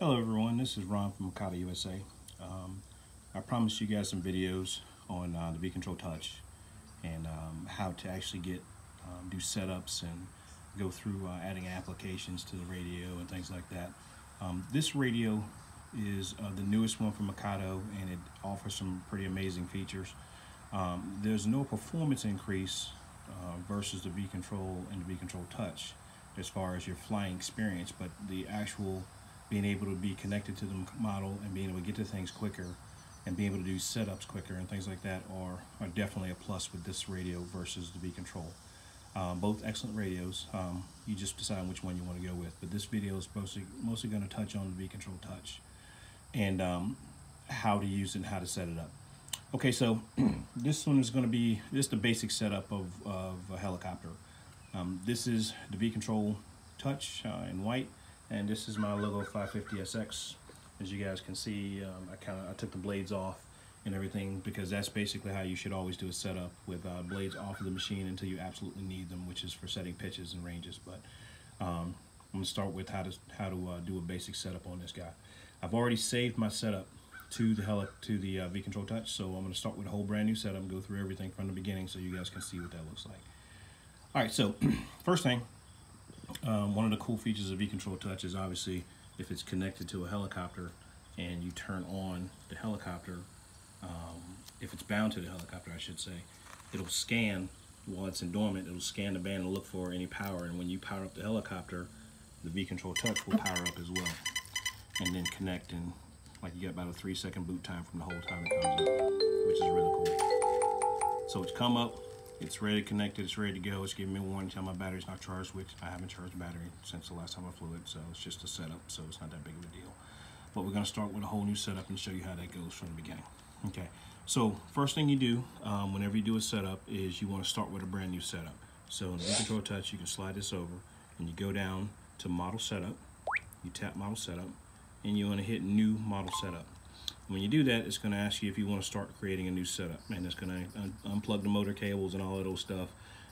Hello everyone, this is Ron from Mikado USA. Um, I promised you guys some videos on uh, the V-Control Touch and um, how to actually get um, do setups and go through uh, adding applications to the radio and things like that. Um, this radio is uh, the newest one from Mikado and it offers some pretty amazing features. Um, there's no performance increase uh, versus the V-Control and the V-Control Touch as far as your flying experience, but the actual being able to be connected to the model and being able to get to things quicker and being able to do setups quicker and things like that are, are definitely a plus with this radio versus the V-Control. Um, both excellent radios. Um, you just decide which one you want to go with. But this video is mostly, mostly going to touch on the V-Control Touch and um, how to use it and how to set it up. Okay, so this one is going to be just the basic setup of, of a helicopter. Um, this is the V-Control Touch uh, in white, and this is my Logo 550SX. As you guys can see, um, I kind of I took the blades off and everything because that's basically how you should always do a setup with uh, blades off of the machine until you absolutely need them, which is for setting pitches and ranges. But um, I'm gonna start with how to how to uh, do a basic setup on this guy. I've already saved my setup to the heli to the uh, V-Control Touch, so I'm gonna start with a whole brand new setup go through everything from the beginning so you guys can see what that looks like. All right, so first thing, um, one of the cool features of V-Control Touch is obviously if it's connected to a helicopter and you turn on the helicopter, um, if it's bound to the helicopter, I should say, it'll scan while it's in dormant, it'll scan the band and look for any power. And when you power up the helicopter, the V-Control Touch will power up as well. And then connect and like you get about a three second boot time from the whole time it comes up, which is really cool. So it's come up, it's ready connected, it's ready to go. It's giving me warning tell my battery's not charged, which I haven't charged the battery since the last time I flew it, so it's just a setup, so it's not that big of a deal. But we're gonna start with a whole new setup and show you how that goes from the beginning. Okay, so first thing you do um, whenever you do a setup is you wanna start with a brand new setup. So in the control touch, you can slide this over and you go down to model setup, you tap model setup, and you wanna hit new model setup. When you do that, it's going to ask you if you want to start creating a new setup. And it's going to un unplug the motor cables and all that old stuff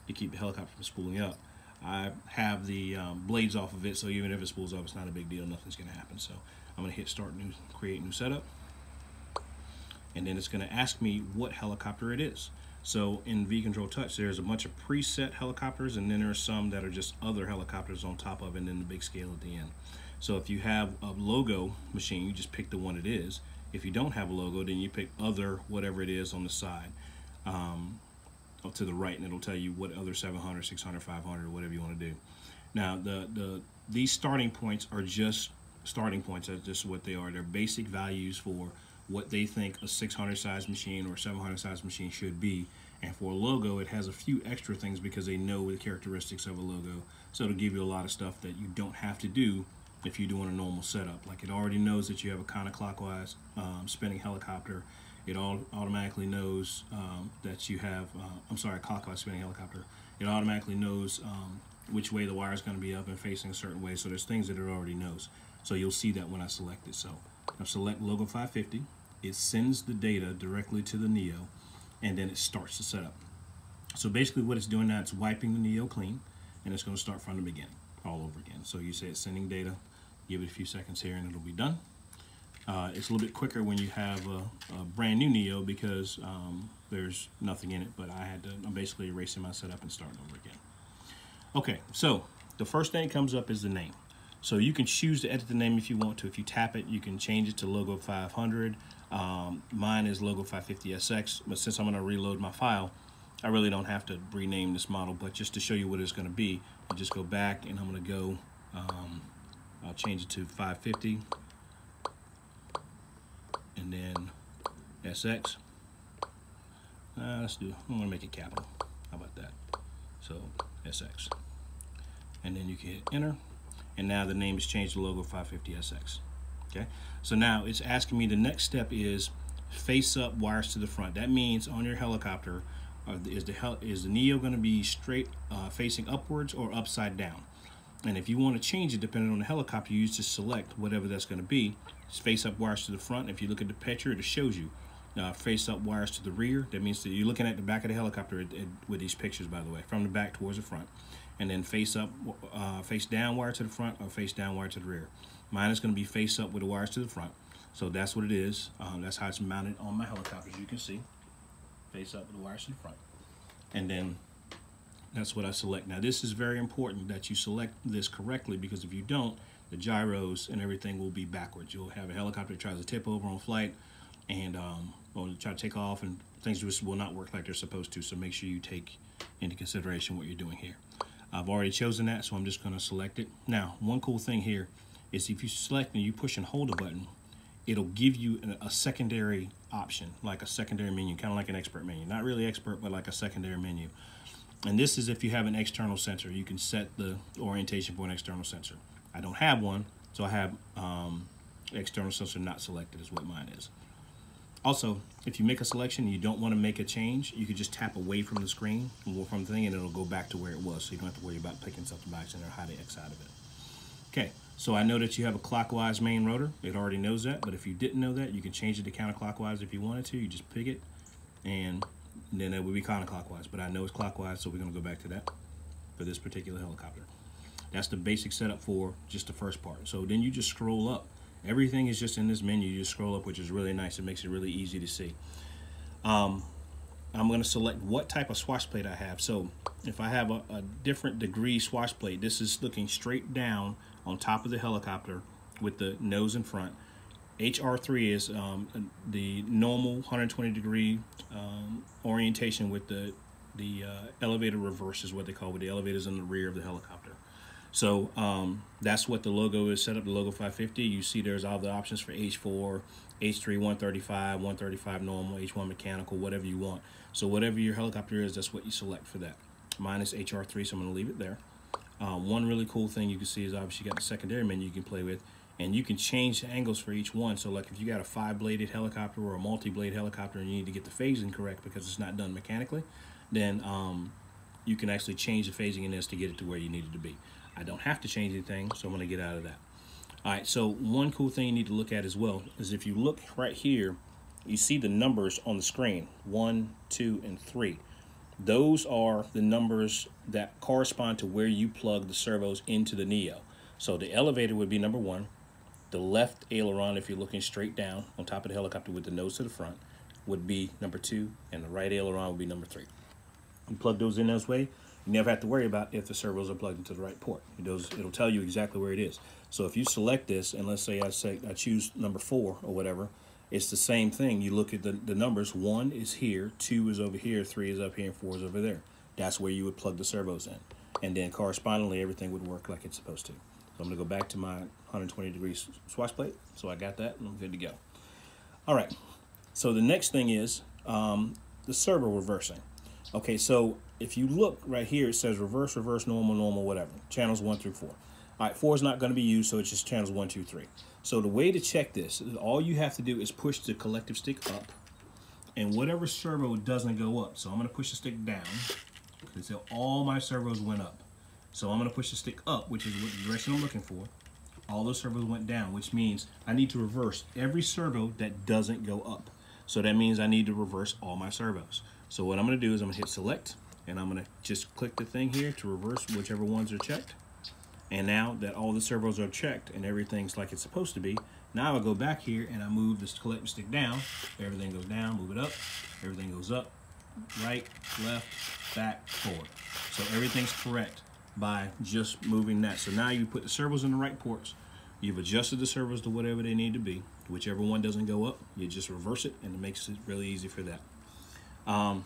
to keep the helicopter from spooling up. I have the um, blades off of it, so even if it spools up, it's not a big deal. Nothing's going to happen. So I'm going to hit start new, create new setup. And then it's going to ask me what helicopter it is. So in V-Control Touch, there's a bunch of preset helicopters, and then there's some that are just other helicopters on top of it, and then the big scale at the end. So if you have a logo machine, you just pick the one it is. If you don't have a logo, then you pick other whatever it is on the side um, to the right, and it'll tell you what other 700, 600, 500, whatever you want to do. Now, the, the these starting points are just starting points. That's just what they are. They're basic values for what they think a 600 size machine or 700 size machine should be. And for a logo, it has a few extra things because they know the characteristics of a logo. So it'll give you a lot of stuff that you don't have to do if you're doing a normal setup. Like it already knows that you have a counterclockwise um, spinning helicopter. It all automatically knows um, that you have, uh, I'm sorry, clockwise spinning helicopter. It automatically knows um, which way the wire is going to be up and facing a certain way. So there's things that it already knows. So you'll see that when I select it. So I select Logo 550. It sends the data directly to the Neo, and then it starts the setup. So basically what it's doing now, it's wiping the Neo clean, and it's going to start from the beginning all over again. So you say it's sending data, give it a few seconds here and it'll be done. Uh, it's a little bit quicker when you have a, a brand new Neo because um, there's nothing in it, but I had to, I'm basically erasing my setup and starting over again. Okay, so the first thing that comes up is the name. So you can choose to edit the name if you want to. If you tap it, you can change it to Logo 500. Um, mine is Logo 550SX, but since I'm gonna reload my file, I really don't have to rename this model, but just to show you what it's gonna be, I'll just go back and I'm gonna go, um, I'll change it to 550 and then SX. Uh, let's do, I'm gonna make it capital. How about that? So SX. And then you can hit enter. And now the name has changed to logo 550SX. Okay, so now it's asking me the next step is face up wires to the front. That means on your helicopter, uh, is the is the Neo going to be straight uh, facing upwards or upside down? And if you want to change it, depending on the helicopter, you just select whatever that's going to be. It's face up wires to the front. If you look at the picture, it shows you uh, face up wires to the rear. That means that you're looking at the back of the helicopter it, it, with these pictures, by the way, from the back towards the front. and then face up, uh, face down wire to the front or face down wire to the rear. Mine is going to be face up with the wires to the front. So that's what it is. Um, that's how it's mounted on my helicopter, as you can see. Face up with the wires to the front. And then that's what I select. Now this is very important that you select this correctly because if you don't, the gyros and everything will be backwards. You'll have a helicopter that tries to tip over on flight and um, or try to take off and things just will not work like they're supposed to. So make sure you take into consideration what you're doing here. I've already chosen that, so I'm just gonna select it. Now, one cool thing here is if you select and you push and hold a button, it'll give you a secondary option, like a secondary menu, kind of like an expert menu. Not really expert, but like a secondary menu. And this is if you have an external sensor. You can set the orientation for an external sensor. I don't have one, so I have um, external sensor not selected is what mine is. Also, if you make a selection and you don't want to make a change, you can just tap away from the screen, or from the thing, and it'll go back to where it was. So you don't have to worry about picking something by accident or how to X out of it. Okay, so I know that you have a clockwise main rotor. It already knows that, but if you didn't know that, you can change it to counterclockwise if you wanted to. You just pick it, and then it would be counterclockwise. But I know it's clockwise, so we're going to go back to that for this particular helicopter. That's the basic setup for just the first part. So then you just scroll up Everything is just in this menu. You just scroll up, which is really nice. It makes it really easy to see. Um, I'm going to select what type of swash plate I have. So if I have a, a, different degree swash plate, this is looking straight down on top of the helicopter with the nose in front. HR3 is um, the normal 120 degree um, orientation with the the uh, elevator reverse is what they call it. The elevator's in the rear of the helicopter. So um, that's what the logo is set up, the logo 550. You see there's all the options for H4, H3 135, 135 normal, H1 mechanical, whatever you want. So whatever your helicopter is, that's what you select for that. Mine is HR3, so I'm going to leave it there. Um, one really cool thing you can see is obviously you got the secondary menu you can play with, and you can change the angles for each one. So like if you got a five-bladed helicopter or a multi-blade helicopter and you need to get the phasing correct because it's not done mechanically, then um, you can actually change the phasing in this to get it to where you need it to be. I don't have to change anything, so I'm to get out of that. All right, so one cool thing you need to look at as well is if you look right here, you see the numbers on the screen, one, two, and three. Those are the numbers that correspond to where you plug the servos into the Neo. So the elevator would be number one. The left aileron, if you're looking straight down on top of the helicopter with the nose to the front, would be number two, and the right aileron would be number three. You plug those in this way, you never have to worry about if the servos are plugged into the right port. It does, it'll tell you exactly where it is. So if you select this, and let's say I say I choose number four or whatever, it's the same thing. You look at the, the numbers. One is here, two is over here, three is up here, and four is over there. That's where you would plug the servos in. And then correspondingly, everything would work like it's supposed to. I'm to go back to my 120 degrees swash plate. So I got that, and I'm good to go. All right. So the next thing is um, the servo reversing. Okay, so if you look right here, it says reverse, reverse, normal, normal, whatever. Channels one through four. All right, four is not to be used, so it's just channels one, two, three. So the way to check this, all you have to do is push the collective stick up, and whatever servo doesn't go up. So I'm to push the stick down, because all my servos went up. So I'm going to push the stick up, which is what direction I'm looking for. All those servos went down, which means I need to reverse every servo that doesn't go up. So that means I need to reverse all my servos. So what I'm going to do is I'm to hit select and I'm going to just click the thing here to reverse whichever ones are checked. And now that all the servos are checked and everything's like it's supposed to be, now I go back here and I move this collective stick down. Everything goes down, move it up. Everything goes up, right, left, back, forward. So everything's correct by just moving that. So now you put the servos in the right ports. You've adjusted the servos to whatever they need to be. Whichever one doesn't go up, you just reverse it and it makes it really easy for that. Um,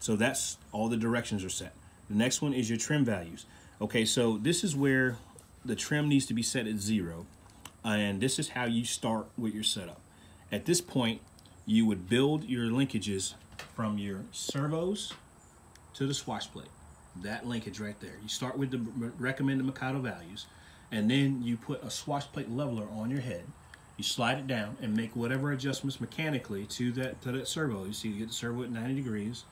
so that's all the directions are set. The next one is your trim values. Okay, so this is where the trim needs to be set at zero. And this is how you start with your setup. At this point, you would build your linkages from your servos to the swash plate. That linkage right there. You start with the recommended Mikado values, and then you put a swash plate leveler on your head. You slide it down and make whatever adjustments mechanically to that to that servo. You see, you get the servo at 90 degrees.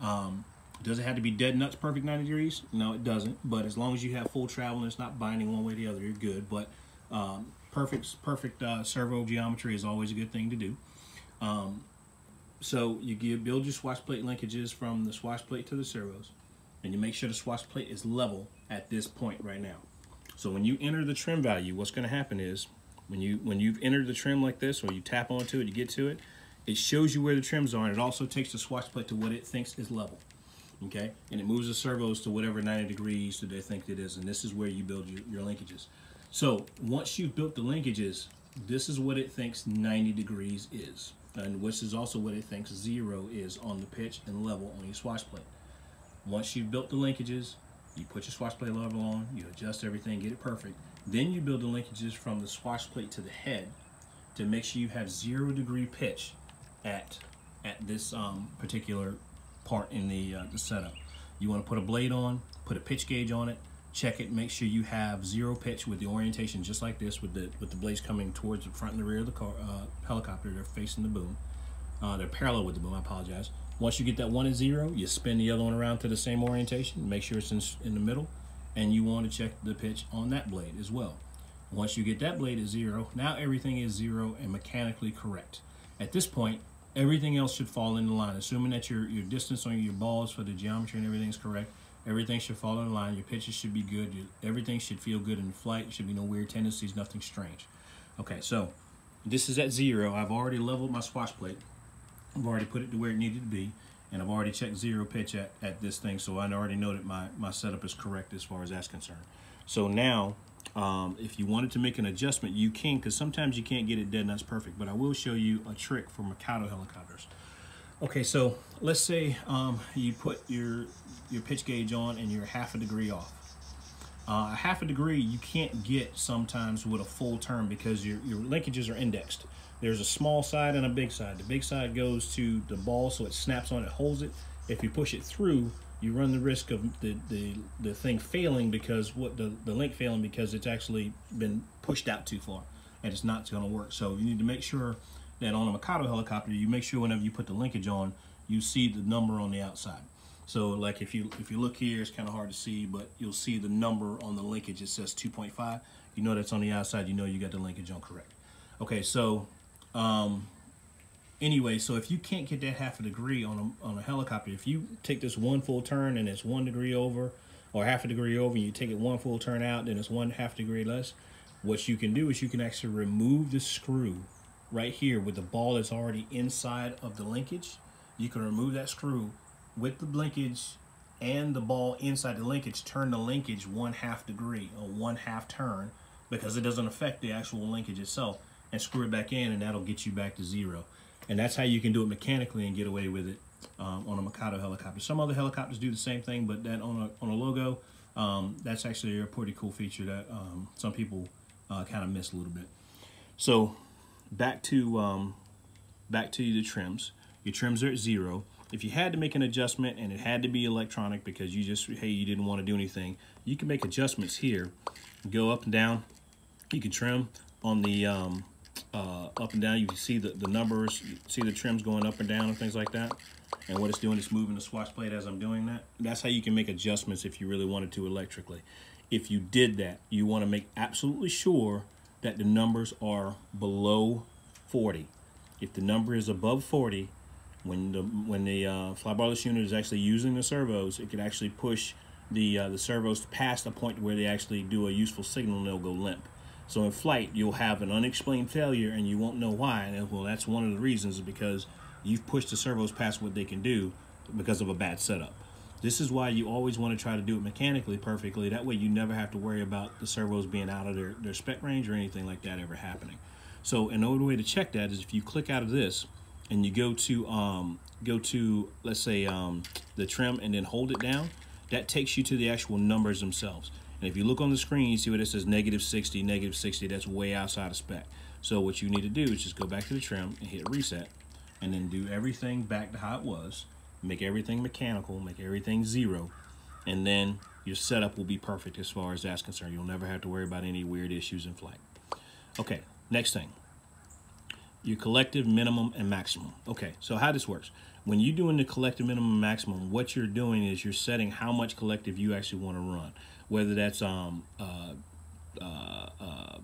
Um, does it have to be dead nuts perfect 90 degrees? No, it doesn't. But as long as you have full travel and it's not binding one way or the other, you're good. But um, perfect perfect uh, servo geometry is always a good thing to do. Um, so you build your swash plate linkages from the swash plate to the servos. And you make sure the swatch plate is level at this point right now. So when you enter the trim value, what's going to happen is when you when you've entered the trim like this, or you tap onto it, you get to it, it shows you where the trims are, and it also takes the swatch plate to what it thinks is level. Okay, and it moves the servos to whatever 90 degrees that they think it is, and this is where you build your, your linkages. So once you've built the linkages, this is what it thinks 90 degrees is, and which is also what it thinks zero is on the pitch and level on your swatch plate. Once you've built the linkages, you put your swatch plate level on, you adjust everything, get it perfect. Then you build the linkages from the swatch plate to the head to make sure you have zero degree pitch at at this um, particular part in the, uh, the setup. You want to put a blade on, put a pitch gauge on it, check it, make sure you have zero pitch with the orientation just like this with the with the blades coming towards the front and the rear of the car, uh, helicopter. They're facing the boom. Uh, they're parallel with the boom, I apologize. Once you get that one at zero, you spin the other one around to the same orientation, make sure it's in, in the middle, and you want to check the pitch on that blade as well. Once you get that blade at zero, now everything is zero and mechanically correct. At this point, everything else should fall in line. Assuming that your, your distance on your balls for the geometry and everything is correct, everything should fall in line. Your pitches should be good. Your, everything should feel good in flight. There should be no weird tendencies, nothing strange. Okay, so this is at zero. I've already leveled my swash plate. I've already put it to where it needed to be, and I've already checked zero pitch at, at this thing, so I already know that my, my setup is correct as far as that's concerned. So now, um, if you wanted to make an adjustment, you can, because sometimes you can't get it dead nuts perfect, but I will show you a trick for Mikado helicopters. Okay, so let's say um, you put your, your pitch gauge on and you're half a degree off. Uh, a half a degree you can't get sometimes with a full turn because your, your linkages are indexed. There's a small side and a big side. The big side goes to the ball so it snaps on it, holds it. If you push it through, you run the risk of the, the, the thing failing because what the, the link failing because it's actually been pushed out too far and it's not going to work. So you need to make sure that on a Mikado helicopter, you make sure whenever you put the linkage on, you see the number on the outside. So like if you if you look here, it's kind of hard to see, but you'll see the number on the linkage. It says 2.5. You know that's on the outside. You know you got the linkage on correct. Okay, so um, anyway, so if you can't get that half a degree on a, on a helicopter, if you take this one full turn and it's one degree over, or half a degree over, and you take it one full turn out, then it's one half degree less, what you can do is you can actually remove the screw right here with the ball that's already inside of the linkage. You can remove that screw with the linkage and the ball inside the linkage, turn the linkage one half degree or one half turn because it doesn't affect the actual linkage itself and screw it back in and that'll get you back to zero. And that's how you can do it mechanically and get away with it um, on a Mikado helicopter. Some other helicopters do the same thing, but that on a, on a logo, um, that's actually a pretty cool feature that um, some people uh, kind of miss a little bit. So back to um, back to the trims. Your trims are at zero if you had to make an adjustment and it had to be electronic because you just, hey, you didn't want to do anything, you can make adjustments here. Go up and down. You can trim on the um, uh, up and down. You can see the, the numbers, see the trims going up and down and things like that. And what it's doing is moving the swatch plate as I'm doing that. That's how you can make adjustments if you really wanted to electrically. If you did that, you want to make absolutely sure that the numbers are below 40. If the number is above 40, when the when the uh, flybarless unit is actually using the servos, it can actually push the uh, the servos past the point where they actually do a useful signal and they'll go limp. So in flight, you'll have an unexplained failure and you won't know why. And well, that's one of the reasons because you've pushed the servos past what they can do because of a bad setup. This is why you always want to try to do it mechanically perfectly. That way you never have to worry about the servos being out of their, their spec range or anything like that ever happening. So another way to check that is if you click out of this, and you go to um, go to let's say um, the trim and then hold it down, that takes you to the actual numbers themselves. And if you look on the screen, you see what it says negative 60, negative 60. That's way outside of spec. So what you need to do is just go back to the trim and hit reset, and then do everything back to how it was. Make everything mechanical, make everything zero, and then your setup will be perfect as far as that's concerned. You'll never have to worry about any weird issues in flight. Okay, next thing your collective minimum and maximum. Okay, so how this works. When you're doing the collective minimum and maximum, what you're doing is you're setting how much collective you actually want to run. Whether that's um, uh, uh, uh,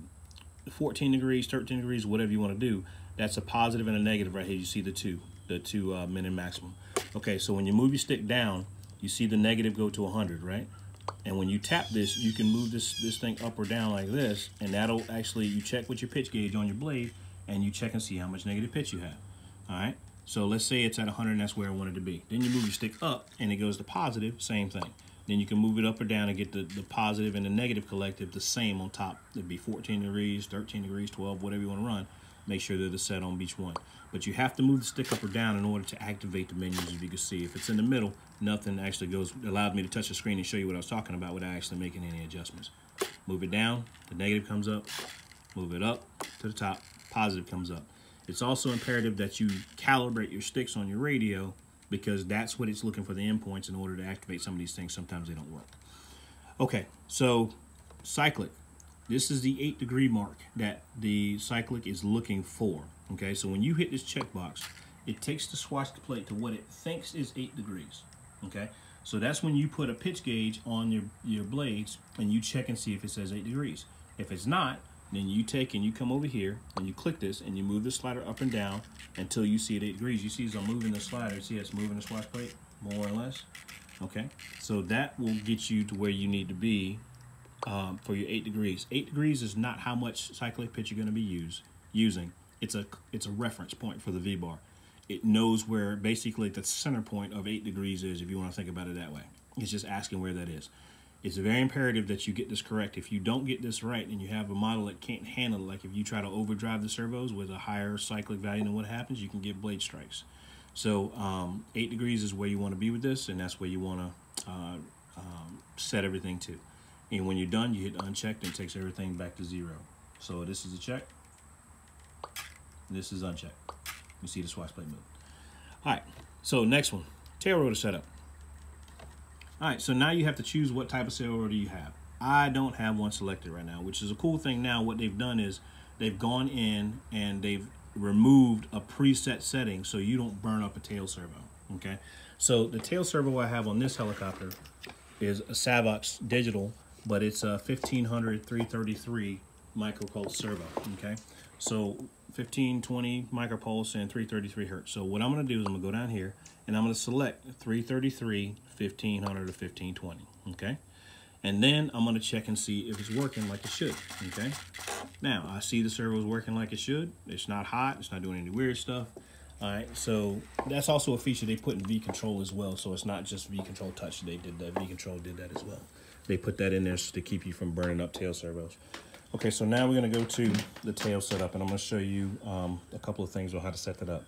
14 degrees, 13 degrees, whatever you want to do, that's a positive and a negative right here. You see the two, the two uh, min and maximum. Okay, so when you move your stick down, you see the negative go to 100, right? And when you tap this, you can move this, this thing up or down like this, and that'll actually, you check with your pitch gauge on your blade, and you check and see how much negative pitch you have, all right? So let's say it's at 100 and that's where I want it to be. Then you move your stick up and it goes to positive, same thing. Then you can move it up or down and get the, the positive and the negative collective the same on top. It'd be 14 degrees, 13 degrees, 12, whatever you want to run. Make sure they're the set on each one. But you have to move the stick up or down in order to activate the menus, as you can see. If it's in the middle, nothing actually goes, allowed me to touch the screen and show you what I was talking about without actually making any adjustments. Move it down, the negative comes up. Move it up to the top, positive comes up. It's also imperative that you calibrate your sticks on your radio because that's what it's looking for the endpoints in order to activate some of these things. Sometimes they don't work. Okay, so cyclic. This is the eight degree mark that the cyclic is looking for. Okay, so when you hit this checkbox, it takes the swatch plate to what it thinks is eight degrees. Okay, so that's when you put a pitch gauge on your, your blades and you check and see if it says eight degrees. If it's not, then you take and you come over here and you click this and you move the slider up and down until you see it 8 degrees. You see as I'm moving the slider, see it's moving the swatch plate more or less. Okay, so that will get you to where you need to be um, for your 8 degrees. 8 degrees is not how much cyclic pitch you're going to be use, using. It's a, it's a reference point for the V-bar. It knows where basically the center point of 8 degrees is if you want to think about it that way. It's just asking where that is it's very imperative that you get this correct. If you don't get this right and you have a model that can't handle like if you try to overdrive the servos with a higher cyclic value than what happens, you can get blade strikes. So um, 8 degrees is where you want to be with this, and that's where you want to uh, um, set everything to. And when you're done, you hit unchecked and it takes everything back to zero. So this is a check. This is unchecked. You see the swatch plate move. All right, so next one, tail rotor setup. All right, so now you have to choose what type of tail rotor you have. I don't have one selected right now, which is a cool thing now. What they've done is they've gone in and they've removed a preset setting so you don't burn up a tail servo, okay? So the tail servo I have on this helicopter is a Savox digital, but it's a 1500 333 micropulse servo, okay? So 1520 micropulse and 333 hertz. So what I'm gonna do is I'm gonna go down here and I'm gonna select 333 1500 to 1520, okay? And then I'm gonna check and see if it's working like it should, okay? Now, I see the servo is working like it should. It's not hot, it's not doing any weird stuff. All right, so that's also a feature they put in V-Control as well. So it's not just V-Control Touch, they did that, V-Control did that as well. They put that in there to keep you from burning up tail servos. Okay, so now we're gonna go to the tail setup and I'm gonna show you um, a couple of things on how to set that up.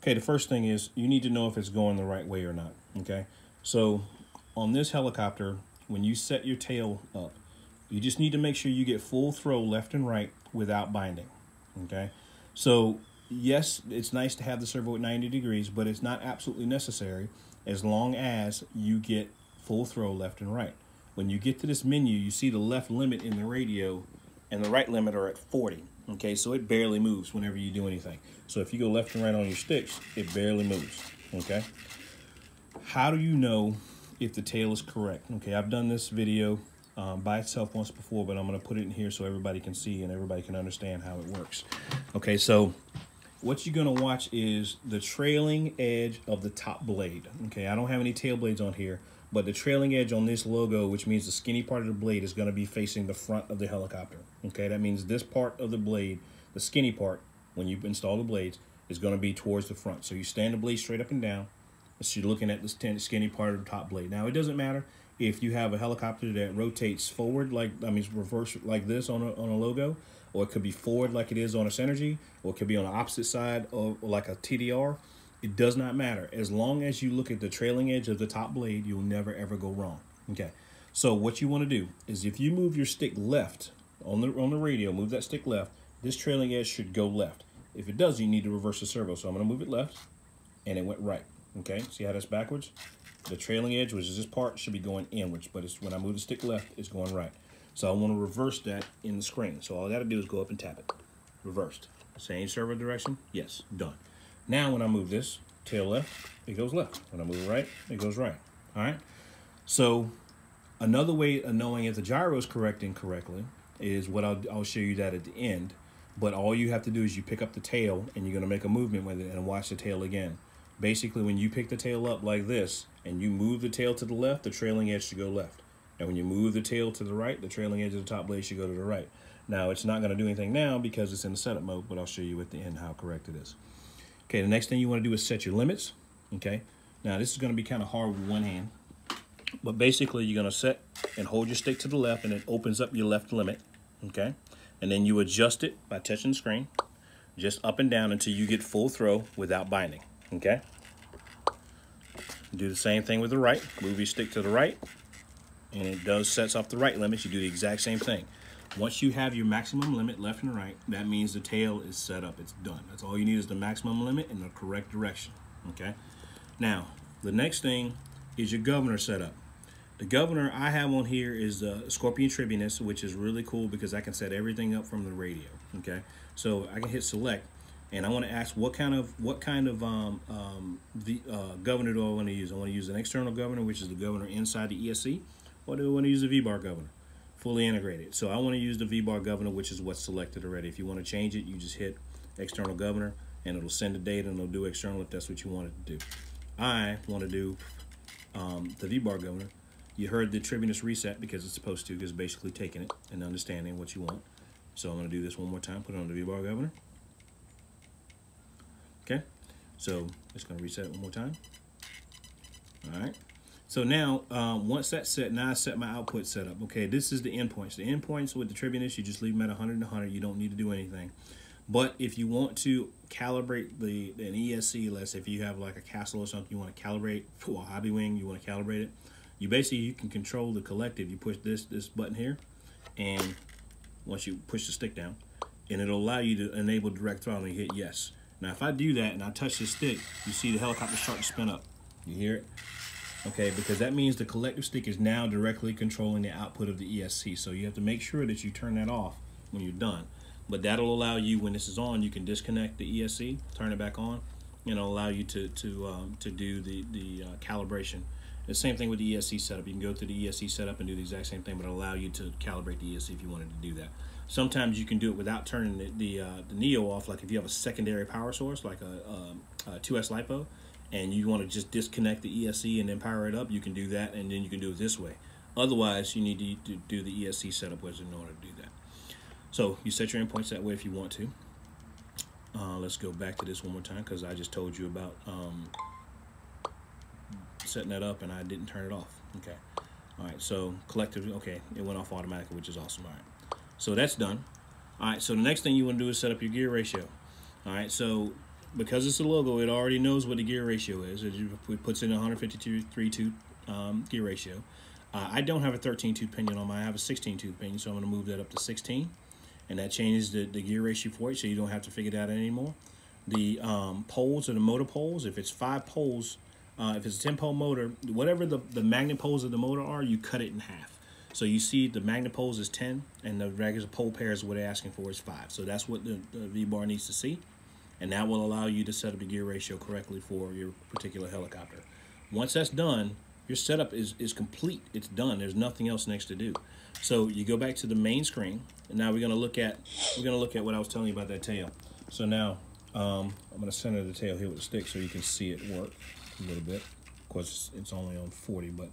Okay, the first thing is you need to know if it's going the right way or not, okay? So on this helicopter, when you set your tail up, you just need to make sure you get full throw left and right without binding, okay? So yes, it's nice to have the servo at 90 degrees, but it's not absolutely necessary as long as you get full throw left and right. When you get to this menu, you see the left limit in the radio and the right limit are at 40. Okay, so it barely moves whenever you do anything. So if you go left and right on your sticks, it barely moves. Okay. How do you know if the tail is correct? Okay, I've done this video um, by itself once before, but I'm going to put it in here so everybody can see and everybody can understand how it works. Okay, so what you're going to watch is the trailing edge of the top blade. Okay, I don't have any tail blades on here, but the trailing edge on this logo, which means the skinny part of the blade is going to be facing the front of the helicopter. Okay, that means this part of the blade, the skinny part, when you install the blades, is going to be towards the front. So you stand the blade straight up and down. So you're looking at the skinny part of the top blade. Now, it doesn't matter if you have a helicopter that rotates forward, like, I mean, reverse like this on a, on a logo, or it could be forward like it is on a Synergy, or it could be on the opposite side of like a TDR it does not matter. As long as you look at the trailing edge of the top blade, you'll never ever go wrong. Okay. So what you want to do is if you move your stick left on the on the radio, move that stick left, this trailing edge should go left. If it does, you need to reverse the servo. So I'm going to move it left, and it went right. Okay, see how that's backwards? The trailing edge, which is this part, should be going inwards, but it's when I move the stick left, it's going right. So I want to reverse that in the screen. So all I got to do is go up and tap it. Reversed. Same servo direction? Yes, done. Now when I move this tail left, it goes left. When I move right, it goes right. All right. So another way of knowing if the gyro is correcting correctly is what I'll, I'll show you that at the end. But all you have to do is you pick up the tail and you're going to make a movement with it and watch the tail again. Basically, when you pick the tail up like this and you move the tail to the left, the trailing edge should go left. And when you move the tail to the right, the trailing edge of the top blade should go to the right. Now, it's not going to do anything now because it's in the setup mode, but I'll show you at the end how correct it is. Okay, the next thing you want to do is set your limits. Okay, now this is going to be kind of hard with one hand, but basically you're going to set and hold your stick to the left and it opens up your left limit. Okay, and then you adjust it by touching the screen, just up and down until you get full throw without binding. Okay, do the same thing with the right. Move your stick to the right, and it does sets off the right limits. You do the exact same thing. Once you have your maximum limit left and right, that means the tail is set up. It's done. That's all you need is the maximum limit in the correct direction. Okay. Now, the next thing is your governor setup. The governor I have on here is the Scorpion Tribunus, which is really cool because I can set everything up from the radio. Okay. So I can hit select and I want to ask what kind of what kind of um, um, the uh, governor do I want to use? I want to use an external governor, which is the governor inside the ESC, or do I want to use a V-bar governor? Fully integrated. So I want to use the V-bar governor, which is what's selected already. If you want to change it, you just hit external governor and it'll send the data and it'll do external if that's what you want it to do. I want to do um, the V-bar governor. You heard the Tribunus reset because it's supposed to, because basically taking it and understanding what you want. So I'm going to do this one more time, put it on the V-bar governor. Okay, so it's going to reset one more time. All right. So now, um, once that's set, now I set my output setup. Okay, this is the endpoints. The endpoints with the Tribunus, you just leave them at 100 and 100. You don't need to do anything. But if you want to calibrate the an ESC, let's say if you have like a castle or something, you want to calibrate, or a Hobbywing, you want to calibrate it. You basically you can control the collective. You push this this button here, and once you push the stick down, and it'll allow you to enable direct throttle and hit yes. Now if I do that and I touch the stick, you see the helicopter start to spin up. You hear it? Okay because that means the collective stick is now directly controlling the output of the ESC so you have to make sure that you turn that off when you're done. But that'll allow you when this is on you can disconnect the ESC turn it back on and it'll allow you to to um, to do the the uh, calibration. The same thing with the ESC setup. You can go through the ESC setup and do the exact same thing but it'll allow you to calibrate the ESC if you wanted to do that. Sometimes you can do it without turning the the, uh, the Neo off like if you have a secondary power source like a, um, a, a 2S LiPo and you want to just disconnect the ESC and then power it up, you can do that, and then you can do it this way. Otherwise, you need to do the ESC setup wizard in order to do that. So you set your endpoints that way if you want to. Uh, let's go back to this one more time because I just told you about um, setting that up and I didn't turn it off. Okay. All right. So collective. Okay. It went off automatically, which is awesome. All right. So that's done. All right. So the next thing you want to do is set up your gear ratio. All right. So because it's a logo, it already knows what the gear ratio is. It puts in a 152 tooth um, gear ratio. Uh, I don't have a 13 tooth pinion on mine. I have a 16 tooth pinion, so I'm going to move that up to 16. And that changes the, the gear ratio for it, so you don't have to figure that out anymore. The um, poles or the motor poles, if it's five poles, uh, if it's a 10 pole motor, whatever the, the magnet poles of the motor are, you cut it in half. So you see the magnet poles is 10, and the regular pole pairs, what they're asking for is 5. So that's what the, the V-bar needs to see and that will allow you to set up the gear ratio correctly for your particular helicopter. Once that's done, your setup is, is complete. It's done. There's nothing else next to do. So you go back to the main screen, and now we're gonna look at we're gonna look at what I was telling you about that tail. So now um, I'm gonna center the tail here with the stick so you can see it work a little bit. Of course, it's only on 40, but